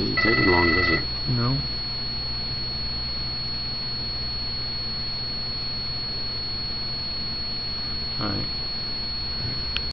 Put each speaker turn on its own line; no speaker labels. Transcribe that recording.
Doesn't take long, does it?
No. Alright.